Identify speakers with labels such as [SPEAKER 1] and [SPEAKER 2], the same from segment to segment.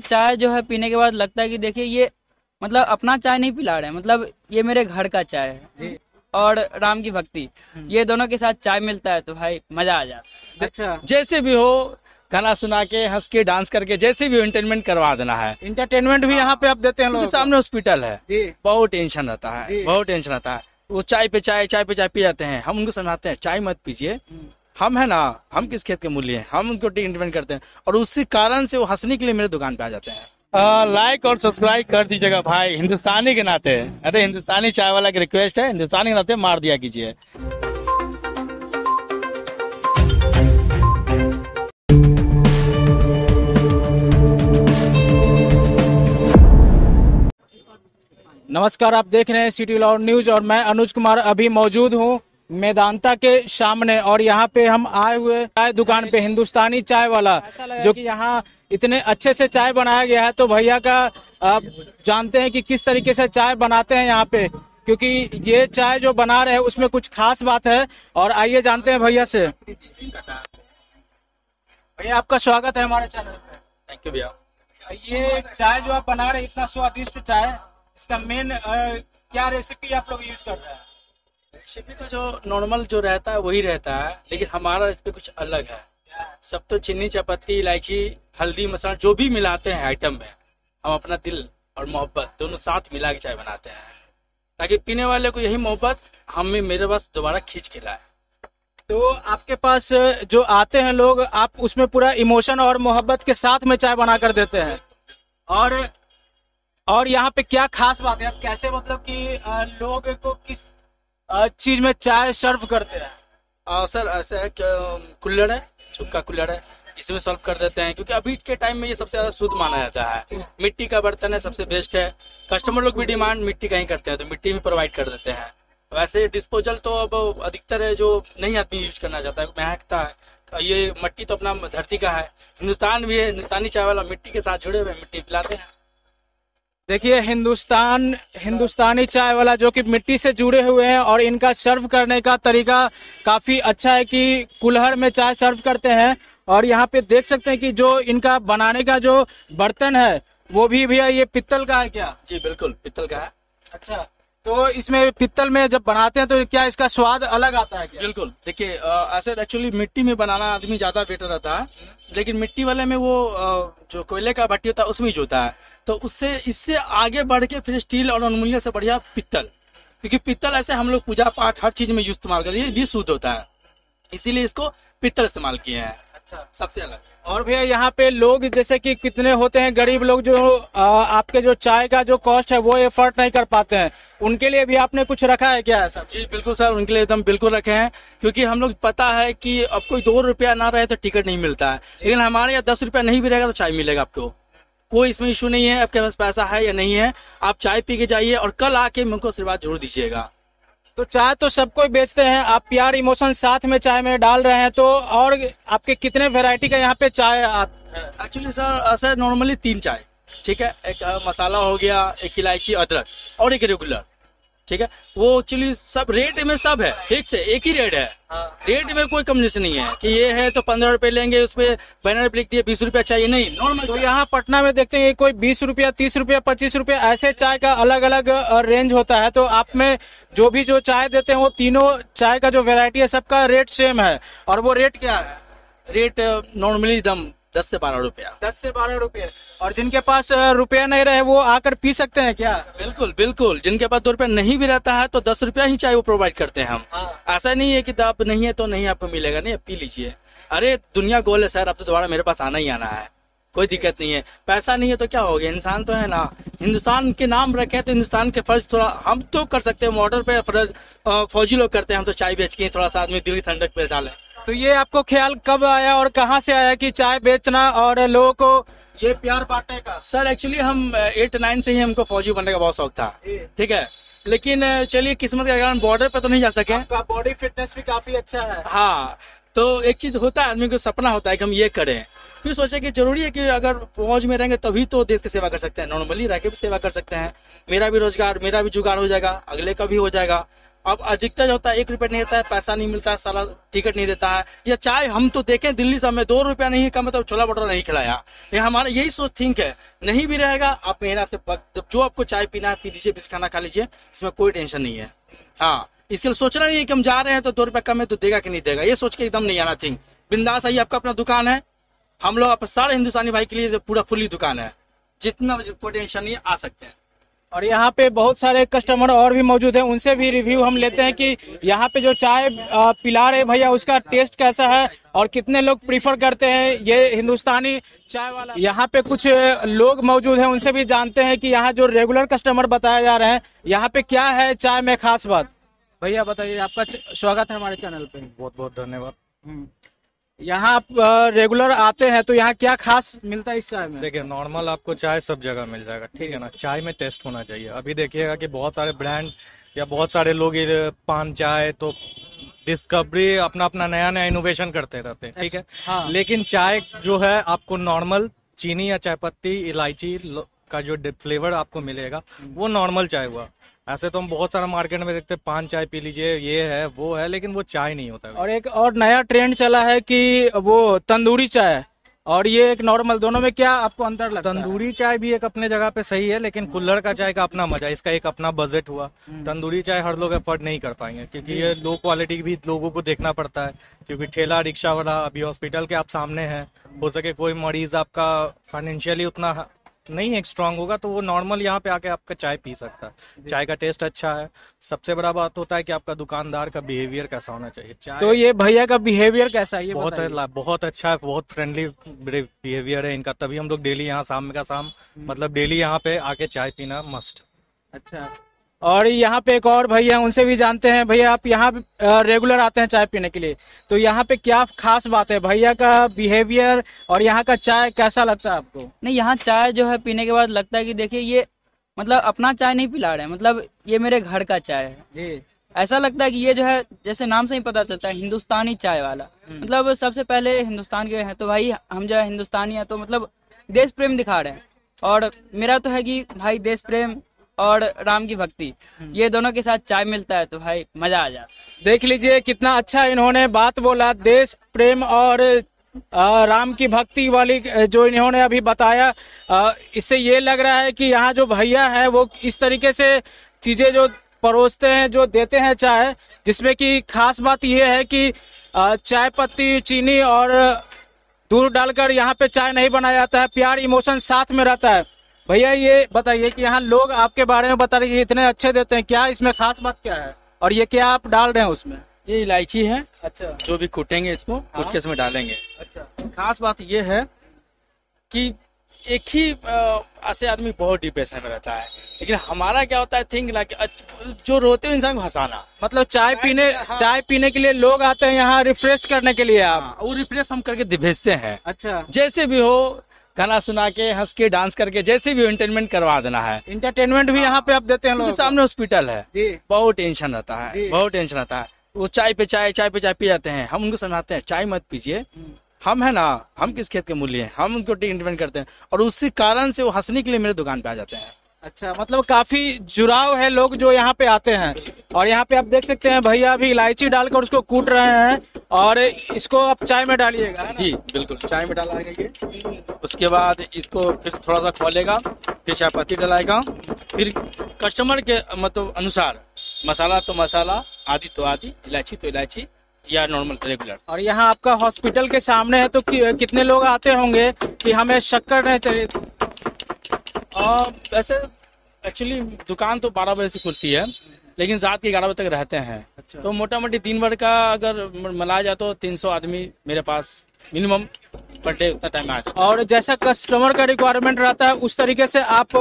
[SPEAKER 1] चाय जो है पीने के बाद लगता है कि देखिए ये मतलब अपना चाय नहीं पिला रहे मतलब ये मेरे घर का चाय है। और राम की भक्ति। ये दोनों के साथ चाय मिलता है तो भाई मज़ा आ जाता है।
[SPEAKER 2] अच्छा।
[SPEAKER 3] जैसे भी हो गाना सुना के हंस के डांस करके जैसे भी एंटरटेनमेंट करवा देना है।
[SPEAKER 2] इंटरटेनमेंट भी यहाँ पे आप देते हैं लोग
[SPEAKER 3] सामने हॉस्पिटल है। बहुत टेंशन रहता है बहुत टेंशन रहता है। वो चाय पे चाय चाय पे चाय पी जाते हैं। हम उनको समझाते हैं चाय मत पीजिए। हम है ना हम किस खेत के मूल्य हैं? हम उनको इंटरटेनमेंट करते हैं और उसी कारण से वो हंसने के लिए मेरे दुकान पे आ जाते हैं। लाइक और सब्सक्राइब कर दीजिएगा भाई। हिंदुस्तानी के नाते। अरे हिंदुस्तानी चाय वाला की रिक्वेस्ट है। हिंदुस्तानी के नाते मार दिया कीजिए।
[SPEAKER 2] नमस्कार आप देख रहे हैं सिटी लॉ न्यूज़ और मैं अनुज कुमार अभी मौजूद हूँ। मैदानता के सामने और यहाँ पे हम आए हुए चाय दुकान पे हिंदुस्तानी चाय वाला जो कि यहाँ इतने अच्छे से चाय बनाया गया है तो भैया का आप जानते हैं कि किस तरीके से चाय बनाते हैं यहाँ पे क्योंकि ये चाय जो बना रहे हैं उसमें कुछ खास बात है और आइए जानते हैं भैया से। भैया आपका स्वागत है हमारे चैनल पे।
[SPEAKER 3] थैंक यू भैया।
[SPEAKER 2] ये चाय जो आप बना रहे हैं इतना स्वादिष्ट चाय इसका मेन क्या रेसिपी आप लोग यूज़ कर रहे हैं?
[SPEAKER 3] रेसिपी तो जो नॉर्मल जो रहता है, वही रहता है, लेकिन हमारा इस पे कुछ अलग है। सब तो चीनी चापत्ती इलायची, हल्दी, मसाला, जो भी मिलाते हैं आइटम में, हम अपना दिल और मोहब्बत दोनों साथ मिला के चाय बनाते हैं। ताकि पीने वाले को यही मोहब्बत हमें मेरे पास दोबारा खींच के लाए।
[SPEAKER 2] तो आपके पास जो आते हैं लोग, आप उसमें पूरा इमोशन और मोहब्बत के साथ में चाय बना कर देते हैं। और और यहाँ पे क्या खास बात है? आप कैसे मतलब कि लोग को किस चीज़ में चाय सर्व करते हैं।
[SPEAKER 3] आ, सर ऐसा है कुल्लड़ है चुपका कुल्लड़ है इसमें सॉल्व कर देते हैं क्योंकि अभी के टाइम में ये सबसे ज़्यादा शुद्ध माना जाता है। मिट्टी का बर्तन है सबसे बेस्ट है। कस्टमर लोग भी डिमांड मिट्टी का ही करते हैं तो मिट्टी भी प्रोवाइड कर देते हैं। वैसे डिस्पोजल तो अब अधिकतर है जो नहीं आदमी यूज़ करना चाहता है महकता है। ये मिट्टी तो अपना धरती का है। हिंदुस्तान भी है हिंदुस्तानी चाय वाला मिट्टी के साथ जुड़े हुए मिट्टी पिलाते हैं।
[SPEAKER 2] देखिए हिंदुस्तान हिंदुस्तानी चाय वाला जो कि मिट्टी से जुड़े हुए हैं और इनका सर्व करने का तरीका काफ़ी अच्छा है कि कुल्हड़ में चाय सर्व करते हैं और यहाँ पे देख सकते हैं कि जो इनका बनाने का जो बर्तन है वो भी भैया ये पित्तल का है क्या?
[SPEAKER 3] जी बिल्कुल पित्तल का है।
[SPEAKER 2] अच्छा। तो इसमें पित्तल में जब बनाते हैं तो क्या इसका स्वाद अलग आता है क्या?
[SPEAKER 3] बिल्कुल। देखिए ऐसे एक्चुअली मिट्टी में बनाना आदमी ज़्यादा बेटर रहता है, लेकिन मिट्टी वाले में वो जो कोयले का भट्टी होता है, उसमें यूज़ होता है। तो उससे, इससे आगे बढ़ के फिर स्टील और अल्मुनियम से बढ़िया पित्तल। क्योंकि पित्तल ऐसे हम लोग पूजा पाठ हर चीज़ में यूज़ इस्तेमाल ये भी शुद्ध होता है। इसीलिए इसको पित्तल इस्तेमाल किए हैं।
[SPEAKER 2] अच्छा
[SPEAKER 3] सबसे अलग।
[SPEAKER 2] और भैया यहाँ पे लोग जैसे कि कितने होते हैं गरीब लोग जो आ, आपके जो चाय का जो कॉस्ट है वो एफर्ट नहीं कर पाते हैं। उनके लिए भी आपने कुछ रखा है क्या सर
[SPEAKER 3] जी बिल्कुल सर उनके लिए एकदम बिल्कुल रखे हैं। क्योंकि हम लोग पता है कि अब कोई दो रुपया ना रहे तो टिकट नहीं मिलता है। लेकिन हमारे यहाँ दस रुपया नहीं भी रहेगा तो चाय मिलेगा आपको। कोई इसमें इशू नहीं है आपके पास पैसा है या नहीं है। आप चाय पी के जाइए और कल आके मुझको आशीर्वाद ज़रूर दीजिएगा।
[SPEAKER 2] तो चाय तो सबको बेचते हैं। आप प्यार इमोशन साथ में चाय में डाल रहे हैं तो और आपके कितने वेरायटी का यहाँ पे चाय
[SPEAKER 3] एक्चुअली सर ऐसा नॉर्मली तीन चाय। ठीक है? एक मसाला हो गया, एक इलायची, अदरक और एक रेगुलर ठीक है? वो एक्चुअली सब रेट में सब है। ठीक से? एक ही रेट है। रेट में कोई कम्युनिकेशन नहीं है कि ये है तो पंद्रह रुपए लेंगे उसपे बैनर पे लिख दिए बीस रुपया चाहिए। नहीं नॉर्मल
[SPEAKER 2] तो यहाँ पटना में देखते हैं कोई बीस रुपया तीस रुपया पच्चीस रुपया ऐसे चाय का अलग अलग रेंज होता है। तो आप में जो भी जो चाय देते हैं वो तीनों चाय का जो वैरायटी है सबका रेट सेम है। और वो रेट क्या है?
[SPEAKER 3] रेट नॉर्मली एकदम दस से बारह रुपया।
[SPEAKER 2] दस से बारह रुपये। और जिनके पास रुपया नहीं रहे वो आकर पी सकते हैं क्या?
[SPEAKER 3] बिल्कुल बिल्कुल। जिनके पास दो रुपया नहीं भी रहता है तो दस रुपया ही चाय वो प्रोवाइड करते हैं हम।
[SPEAKER 2] हाँ।
[SPEAKER 3] ऐसा नहीं है कि आप नहीं है तो नहीं आपको मिलेगा। नहीं पी लीजिए। अरे दुनिया गोल है सर। अब तो दोबारा मेरे पास आना ही आना है। कोई दिक्कत नहीं है। पैसा नहीं है तो क्या हो गया इंसान तो है ना। हिंदुस्तान के नाम रखे तो हिंदुस्तान के फ़र्ज़ थोड़ा हम तो कर सकते हैं। मॉडल पे फ़र्ज़ फौजी लोग करते हैं। हम तो चाय बेच के थोड़ा सा आदमी दिल्ली ठंडक पे डाले।
[SPEAKER 2] तो ये आपको ख्याल कब आया और कहाँ से आया कि चाय बेचना और लोगों को ये प्यार बांटने का?
[SPEAKER 3] सर एक्चुअली हम एट नाइन से ही हमको फौजी बनने का बहुत शौक था। ठीक है? लेकिन चलिए किस्मत के कारण बॉर्डर पे तो नहीं जा सके।
[SPEAKER 2] आपका बॉडी फिटनेस भी काफ़ी अच्छा है।
[SPEAKER 3] हाँ तो एक चीज़ होता है आदमी को सपना होता है कि हम ये करें। फिर सोचे कि ज़रूरी है कि अगर फौज में रहेंगे तभी तो देश की सेवा कर सकते हैं। नॉर्मली रह के भी सेवा कर सकते हैं। मेरा भी रोज़गार मेरा भी जुगाड़ हो जाएगा अगले का भी हो जाएगा। अब अधिकतर होता है, एक रुपया नहीं देता है, पैसा नहीं मिलता है साला टिकट नहीं देता है। या चाय हम तो देखें, दिल्ली से हमें दो रुपया नहीं कम मतलब छोला भटूरा नहीं खिलाया। ये हमारा, यही सोच थिंक है। नहीं भी रहेगा, आप मेहरा से जो आपको चाय पीना है, पी लीजिए बीस खाना खा लीजिए, इसमें कोई टेंशन नहीं है। हाँ इसके लिए सोचना नहीं है कि हम जा रहे हैं तो दो रुपया कम है तो देगा कि नहीं देगा। ये सोच के एकदम नहीं आना थिंक बिंदास आइए, आपका अपना दुकान है। हम लोग सारे हिंदुस्तानी भाई के लिए पूरा फुली दुकान है। जितना टेंशन नहीं आ सकते हैं।
[SPEAKER 2] और यहाँ पे बहुत सारे कस्टमर और भी मौजूद हैं उनसे भी रिव्यू हम लेते हैं कि यहाँ पे जो चाय पिला रहे भैया उसका टेस्ट कैसा है और कितने लोग प्रीफर करते हैं ये हिंदुस्तानी चाय वाला। यहाँ पे कुछ लोग मौजूद हैं उनसे भी जानते हैं कि यहाँ जो रेगुलर कस्टमर बताए जा रहे हैं यहाँ पे क्या है चाय में खास बात। भैया बताइए आपका स्वागत है हमारे चैनल पे।
[SPEAKER 4] बहुत बहुत धन्यवाद।
[SPEAKER 2] हम्म। यहाँ आप रेगुलर आते हैं तो यहाँ क्या खास मिलता है इस चाय में?
[SPEAKER 4] देखिए नॉर्मल आपको चाय सब जगह मिल जाएगा ठीक है ना? चाय में टेस्ट होना चाहिए। अभी देखिएगा कि बहुत सारे ब्रांड या बहुत सारे लोग ये पान चाय तो डिस्कवरी अपना अपना नया नया इनोवेशन करते रहते हैं ठीक है?
[SPEAKER 2] हाँ।
[SPEAKER 4] लेकिन चाय जो है आपको नॉर्मल चीनी या चाय पत्ती इलायची का जो फ्लेवर आपको मिलेगा वो नॉर्मल चाय हुआ। ऐसे तो हम बहुत सारा मार्केट में देखते हैं पान चाय पी लीजिए ये है वो है लेकिन वो चाय नहीं होता है
[SPEAKER 2] और एक और नया ट्रेंड चला है कि वो तंदूरी चाय और ये एक नॉर्मल दोनों में क्या आपको अंतर लगता है?
[SPEAKER 4] तंदूरी चाय भी एक अपने जगह पे सही है लेकिन कुल्हड़ का चाय का अपना मज़ा इसका एक अपना बजट हुआ। तंदूरी चाय हर लोग अफोर्ड नहीं कर पाएँगे क्योंकि ये लो क्वालिटी भी लोगों को देखना पड़ता है क्योंकि ठेला रिक्शा वाला अभी हॉस्पिटल के आप सामने हैं हो सके कोई मरीज़ आपका फाइनेंशियली उतना नहीं है स्ट्रांग होगा तो वो नॉर्मल यहाँ पे आके आपका चाय पी सकता है। चाय का टेस्ट अच्छा है। सबसे बड़ा बात होता है कि आपका दुकानदार का बिहेवियर कैसा होना चाहिए। चाय
[SPEAKER 2] तो ये भैया का बिहेवियर कैसा है ये
[SPEAKER 4] बहुत है बहुत अच्छा है बहुत फ्रेंडली बिहेवियर है इनका। तभी हम लोग डेली यहाँ शाम का शाम मतलब डेली यहाँ पे आके चाय पीना मस्ट
[SPEAKER 2] अच्छा। और यहाँ पे एक और भैया उनसे भी जानते हैं। भैया आप यहाँ रेगुलर आते हैं चाय पीने के लिए। तो यहाँ पे क्या खास बात है? भैया का बिहेवियर और यहाँ का चाय कैसा लगता है आपको?
[SPEAKER 1] नहीं यहाँ चाय जो है पीने के बाद लगता है कि देखिए ये मतलब अपना चाय नहीं पिला रहे मतलब ये मेरे घर का चाय है।
[SPEAKER 2] जी।
[SPEAKER 1] ऐसा लगता है कि ये जो है जैसे नाम से ही पता चलता है हिंदुस्तानी चाय वाला। मतलब सबसे पहले हिंदुस्तान के हैं तो भाई हम जो है हिंदुस्तानी है तो मतलब देश प्रेम दिखा रहे हैं। और मेरा तो है कि भाई देश प्रेम और राम की भक्ति। ये दोनों के साथ चाय मिलता है तो भाई मज़ा आ जाता
[SPEAKER 2] देख लीजिए कितना अच्छा इन्होंने बात बोला। देश प्रेम और राम की भक्ति वाली जो इन्होंने अभी बताया इससे ये लग रहा है कि यहाँ जो भैया है वो इस तरीके से चीज़ें जो परोसते हैं जो देते हैं चाय जिसमें कि खास बात ये है कि चाय पत्ती चीनी और दूध डालकर यहाँ पे चाय नहीं बनाया जाता है। प्यार इमोशन साथ में रहता है। भैया ये बताइए कि यहाँ लोग आपके बारे में बता रहे हैं इतने अच्छे देते हैं क्या इसमें खास बात क्या है? और ये क्या आप डाल रहे हैं उसमें?
[SPEAKER 3] ये इलायची है।
[SPEAKER 2] अच्छा।
[SPEAKER 3] जो भी कूटेंगे इसको कूट के इसमें डालेंगे।
[SPEAKER 2] अच्छा।
[SPEAKER 3] खास बात ये है कि एक ही ऐसे आदमी बहुत डिप्रेशन में रहता है। लेकिन हमारा क्या होता है थिंक लाइक जो रोते हो इंसान को हंसाना।
[SPEAKER 2] मतलब चाय पीने हाँ। चाय पीने के लिए लोग आते हैं यहाँ रिफ्रेश करने के लिए आप।
[SPEAKER 3] हाँ, वो रिफ्रेश हम करके भेजते हैं।
[SPEAKER 2] अच्छा।
[SPEAKER 3] जैसे भी हो गाना सुना के हंस के डांस करके जैसे भी एंटरटेनमेंट करवा देना है।
[SPEAKER 2] इंटरटेनमेंट भी यहाँ पे आप देते हैं लोगों
[SPEAKER 3] सामने हॉस्पिटल है। बहुत टेंशन रहता है बहुत टेंशन रहता है। वो चाय पे चाय चाय पे चाय पी जाते हैं। हम उनको समझाते हैं चाय मत पीजिए। हम है ना हम किस खेत के मूल्य हैं? हम उनको ट्रीटमेंट करते हैं। और उसी कारण से वो हंसने के लिए मेरे दुकान पे आ जाते हैं।
[SPEAKER 2] अच्छा मतलब काफ़ी जुड़ाव है लोग जो यहाँ पे आते हैं। और यहाँ पे आप देख सकते हैं भैया अभी इलायची डालकर उसको कूट रहे हैं और इसको आप चाय में डालिएगा
[SPEAKER 3] जी बिल्कुल चाय में डालाएगा ये। उसके बाद इसको फिर थोड़ा सा खोलेगा फिर चाय पत्ती डलाएगा। फिर कस्टमर के मतलब अनुसार मसाला तो मसाला आदि तो आदि इलायची तो इलायची या नॉर्मल रेगुलर।
[SPEAKER 2] और यहाँ आपका हॉस्पिटल के सामने है तो कि, कितने लोग आते होंगे कि हमें शक्कर नहीं चाहिए?
[SPEAKER 3] वैसे एक्चुअली दुकान तो बारह बजे से खुलती है लेकिन रात के ग्यारह बजे तक रहते हैं। अच्छा। तो मोटा मोटी दिन भर का अगर मिलाया जाए तो तीन सौ आदमी मेरे पास मिनिमम पर डे उतना टाइम आ जाता
[SPEAKER 2] और जैसा कस्टमर का रिक्वायरमेंट रहता है उस तरीके से आप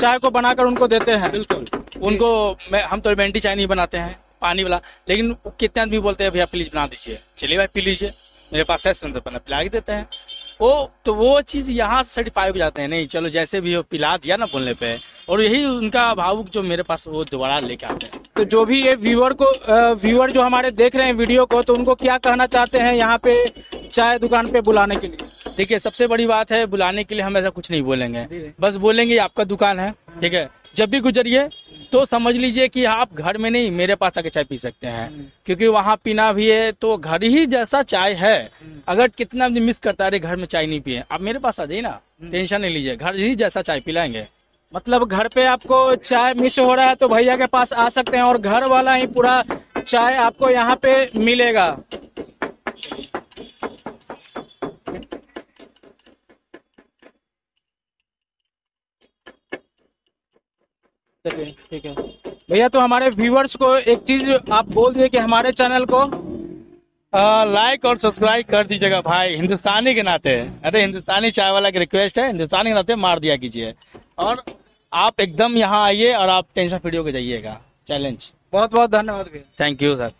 [SPEAKER 2] चाय को बनाकर उनको देते हैं?
[SPEAKER 3] बिल्कुल। उनको मैं हम तो मेंटी चाय नहीं बनाते हैं पानी वाला। लेकिन कितने आदमी बोलते हैं भैया प्लीज़ बना दीजिए। चलिए भाई पी लीजिए। मेरे पास है सुंदर बना पिला के देते हैं। वो तो वो चीज़ यहाँ सर्टिफाई हो जाते हैं। नहीं चलो जैसे भी हो पिला दिया ना बोलने पे। और यही उनका भावुक जो मेरे पास वो दोबारा लेके आते हैं।
[SPEAKER 2] तो जो भी ये व्यूअर को व्यूअर जो हमारे देख रहे हैं वीडियो को तो उनको क्या कहना चाहते हैं यहाँ पे चाय दुकान पे बुलाने के लिए?
[SPEAKER 3] देखिए सबसे बड़ी बात है बुलाने के लिए हम ऐसा कुछ नहीं बोलेंगे। बस बोलेंगे आपका दुकान है। ठीक है? जब भी गुजरिए तो समझ लीजिए कि आप घर में नहीं, मेरे पास आके चाय पी सकते हैं। क्योंकि वहाँ पीना भी है तो घर ही जैसा चाय है। अगर कितना मिस करता है घर में चाय नहीं पिए। आप मेरे पास आ जाइए ना, टेंशन नहीं लीजिए। घर ही जैसा चाय पिलाएँगे।
[SPEAKER 2] मतलब घर पे आपको चाय मिस हो रहा है तो भैया के पास आ सकते हैं और घर वाला ही पूरा चाय आपको यहाँ पे मिलेगा। चलिए ठीक है। भैया तो हमारे व्यूवर्स को एक चीज़ आप बोल दिए कि हमारे चैनल को
[SPEAKER 3] लाइक और सब्सक्राइब कर दीजिएगा भाई। हिंदुस्तानी के नाते। अरे हिंदुस्तानी चाय वाला की रिक्वेस्ट है। हिंदुस्तानी के नाते मार दिया कीजिए। और आप एकदम यहाँ आइए और आप टेंशन फ्री होकर जाइएगा। चैलेंज
[SPEAKER 2] बहुत बहुत धन्यवाद भैया।
[SPEAKER 3] Thank you sir